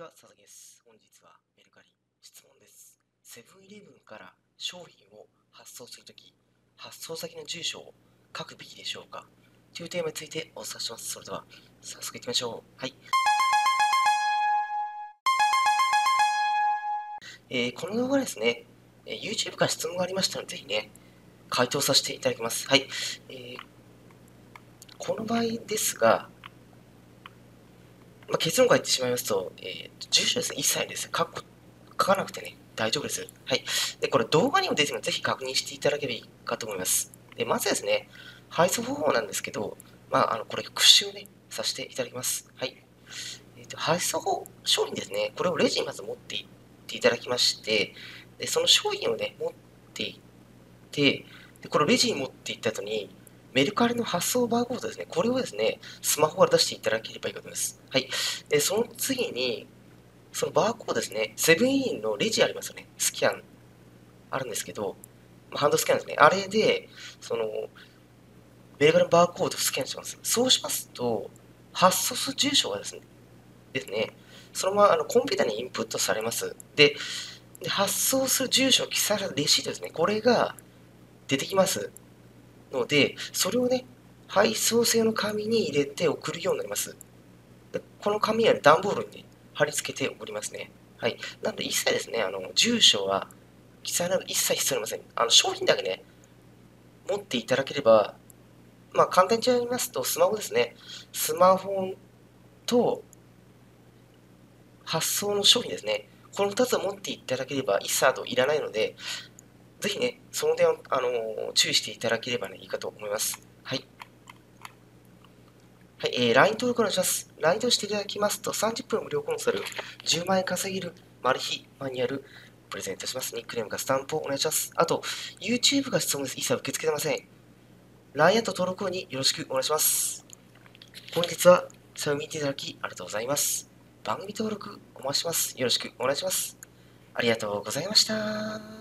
は、佐々木です。本日はメルカリ質問です。セブンイレブンから商品を発送するとき、発送先の住所を書くべきでしょうか？というテーマについてお伝えします。それでは、早速いきましょう。はい。えーこの動画ですね、え YouTube から質問がありましたので、ぜひね、回答させていただきます。はい。えーこの場合ですが、まあ、結論から言ってしまいますと、えー住所ですね、一切です。書く書かなくてね、大丈夫です。はい。で、これ動画にも出てるので、ぜひ確認していただければいいかと思います。で、まずですね、配送方法なんですけど、まあ、あの、これ、復習をね、させていただきます。はい。えっ、と、配送方商品ですね、これをレジにまず持っていっていただきまして、で、その商品をね、持っていって、で、これをレジに持っていった後に、メルカリの発送バーコードですね、これをですね、スマホから出していただければいいかと思います。はい。で、その次に、そのバーコードですね、セブンインのレジありますよね、スキャンあるんですけど、まあハンドスキャンですね、あれで、その、メルカリのバーコードをスキャンします。そうしますと、発送する住所がですね、ですね、そのままあのコンピューターにインプットされます。で、で発送する住所を記載されたレシートですね、これが出てきますので、それをね、配送性の紙に入れて送るようになります。でこの紙は段ボールに、ね、貼り付けておりますね。はい。なので、一切ですね、あの、住所は記載など一切必要ありません。あの、商品だけね、持っていただければ、まあ、簡単に言いますと、スマホですね。スマホと発送の商品ですね。この2つを持っていただければ、一切あといらないので、ぜひね、その点を、あの注意していただければ、ね、いいかと思います。はい。はい、えー、LINE 登録お願いします。LINE 登録していただきますと、30分無料コンサル、10万円稼げるマル秘マニュアル、プレゼントします。ニックネームかスタンプをお願いします。あと、YouTube が質問です。一切受け付けてません。LINE アット登録後によろしくお願いします。本日は、最後見ていただきありがとうございます。番組登録お待ちします。よろしくお願いします。ありがとうございました。